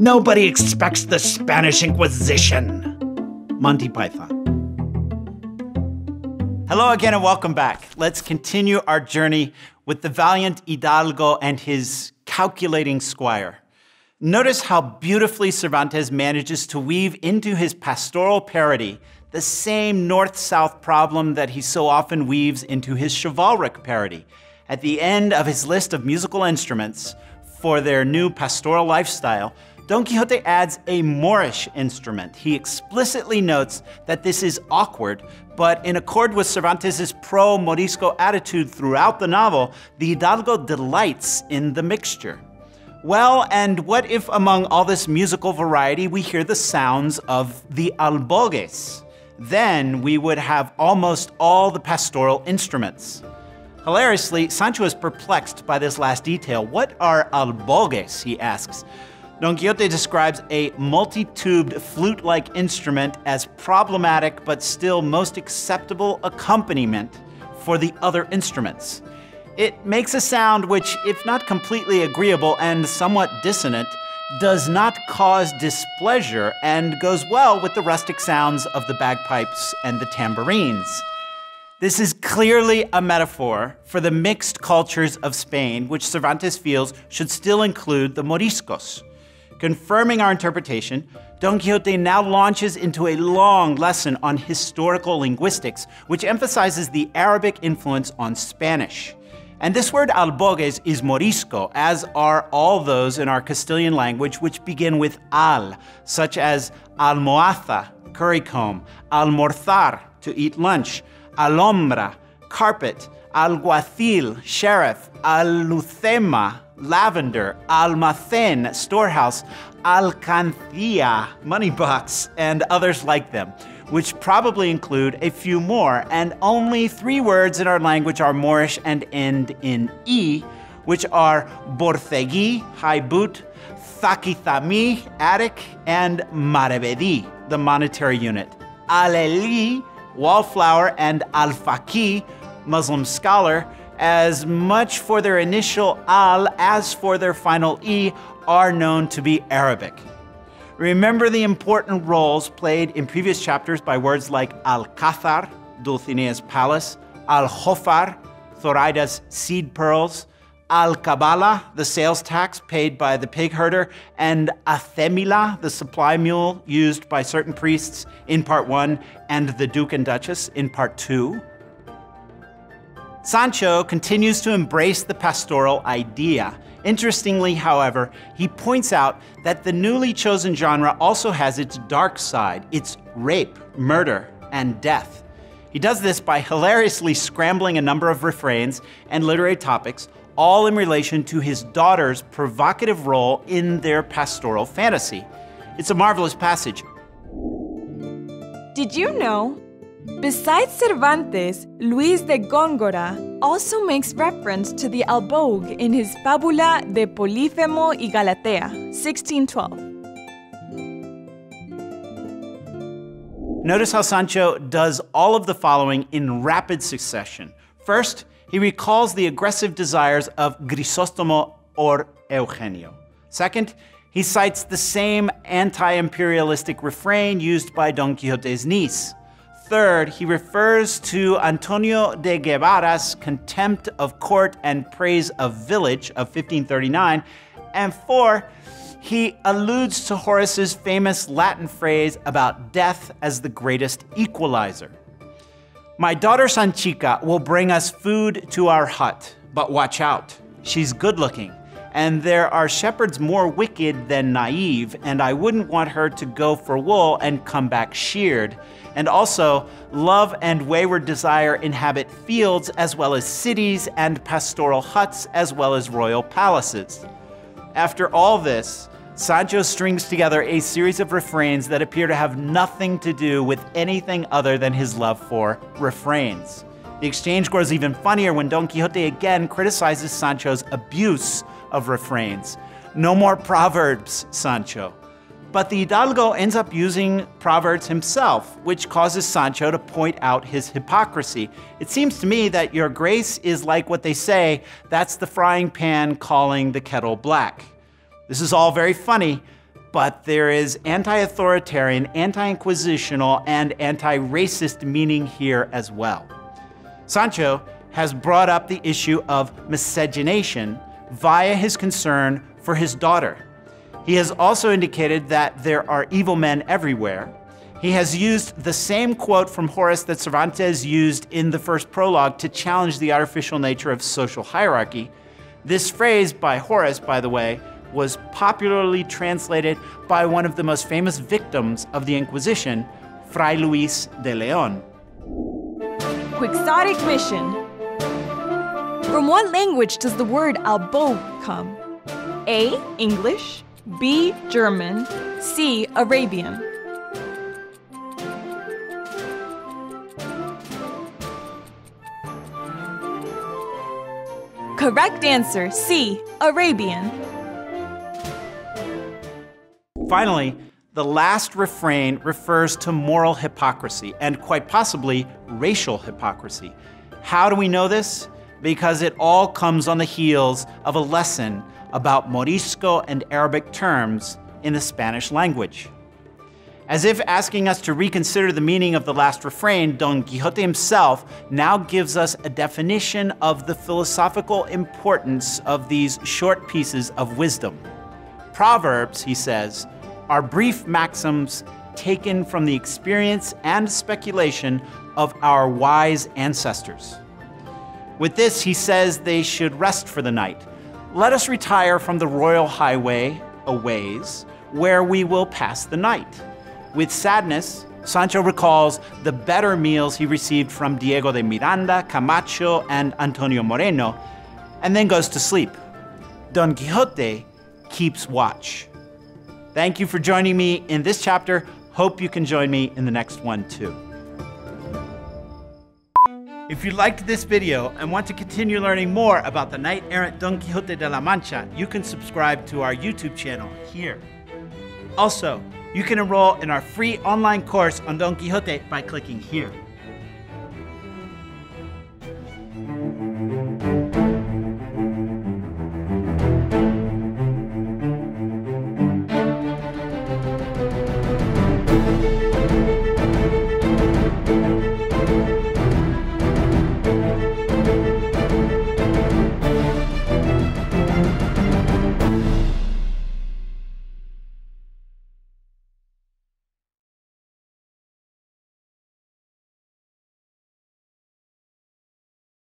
Nobody expects the Spanish Inquisition. Monty Python. Hello again and welcome back. Let's continue our journey with the valiant Hidalgo and his calculating squire. Notice how beautifully Cervantes manages to weave into his pastoral parody the same north south problem that he so often weaves into his chivalric parody. At the end of his list of musical instruments for their new pastoral lifestyle, Don Quixote adds a Moorish instrument. He explicitly notes that this is awkward, but in accord with Cervantes' pro Morisco attitude throughout the novel, the Hidalgo delights in the mixture. Well, and what if among all this musical variety we hear the sounds of the albogues? Then we would have almost all the pastoral instruments. Hilariously, Sancho is perplexed by this last detail. What are albogues? he asks. Don Quixote describes a multi tubed flute like instrument as problematic but still most acceptable accompaniment for the other instruments. It makes a sound which, if not completely agreeable and somewhat dissonant, does not cause displeasure and goes well with the rustic sounds of the bagpipes and the tambourines. This is clearly a metaphor for the mixed cultures of Spain, which Cervantes feels should still include the Moriscos. Confirming our interpretation, Don Quixote now launches into a long lesson on historical linguistics, which emphasizes the Arabic influence on Spanish. And this word albogues is morisco, as are all those in our Castilian language which begin with al, such as almohaza, currycomb, almorzar, to eat lunch, alhombra, carpet, alguacil, sheriff, alucema, lavender, almacén, storehouse, alcancía, money box, and others like them which probably include a few more, and only three words in our language are Moorish and end in E, which are Borcegui, high boot, Zaquizamí, attic, and Maravedí, the monetary unit. Aleli, wallflower, and Alfaqui, Muslim scholar, as much for their initial al as for their final e, are known to be Arabic. Remember the important roles played in previous chapters by words like Alcázar, Dulcinea's palace, Aljofar, Zoraida's seed pearls, alcabala, the sales tax paid by the pig herder, and Acémila, the supply mule used by certain priests in part one, and the Duke and Duchess in part two. Sancho continues to embrace the pastoral idea Interestingly, however, he points out that the newly chosen genre also has its dark side its rape, murder, and death. He does this by hilariously scrambling a number of refrains and literary topics, all in relation to his daughter's provocative role in their pastoral fantasy. It's a marvelous passage. Did you know Besides Cervantes, Luis de Góngora also makes reference to the albogue in his Fábula de Polifemo y Galatea, 1612. Notice how Sancho does all of the following in rapid succession. First, he recalls the aggressive desires of Grisostomo or Eugenio. Second, he cites the same anti imperialistic refrain used by Don Quixote's niece. Third, he refers to Antonio de Guevara's contempt of court and praise of village of 1539. And four, he alludes to Horace's famous Latin phrase about death as the greatest equalizer. My daughter Sanchica will bring us food to our hut, but watch out. She's good looking, and there are shepherds more wicked than naive, and I wouldn't want her to go for wool and come back sheared. And also, love and wayward desire inhabit fields as well as cities and pastoral huts as well as royal palaces. After all this, Sancho strings together a series of refrains that appear to have nothing to do with anything other than his love for refrains. The exchange grows even funnier when Don Quixote again criticizes Sancho's abuse of refrains. No more proverbs, Sancho. But the Hidalgo ends up using Proverbs himself, which causes Sancho to point out his hypocrisy. It seems to me that your grace is like what they say that's the frying pan calling the kettle black. This is all very funny, but there is anti authoritarian, anti inquisitional, and anti racist meaning here as well. Sancho has brought up the issue of miscegenation via his concern for his daughter. He has also indicated that there are evil men everywhere. He has used the same quote from Horace that Cervantes used in the first prologue to challenge the artificial nature of social hierarchy. This phrase by Horace, by the way, was popularly translated by one of the most famous victims of the Inquisition, Fray Luis de Leon. Quixotic mission. From what language does the word albo come? A. English, B. German, C. Arabian. Correct answer C. Arabian. Finally, the last refrain refers to moral hypocrisy and quite possibly racial hypocrisy. How do we know this? Because it all comes on the heels of a lesson about Morisco and Arabic terms in the Spanish language. As if asking us to reconsider the meaning of the last refrain, Don Quixote himself now gives us a definition of the philosophical importance of these short pieces of wisdom. Proverbs, he says, are brief maxims taken from the experience and speculation of our wise ancestors. With this, he says they should rest for the night. Let us retire from the royal highway a ways, where we will pass the night. With sadness, Sancho recalls the better meals he received from Diego de Miranda, Camacho, and Antonio Moreno, and then goes to sleep. Don Quixote keeps watch. Thank you for joining me in this chapter. Hope you can join me in the next one too. If you liked this video and want to continue learning more about the knight errant Don Quixote de la Mancha, you can subscribe to our YouTube channel here. Also, you can enroll in our free online course on Don Quixote by clicking here.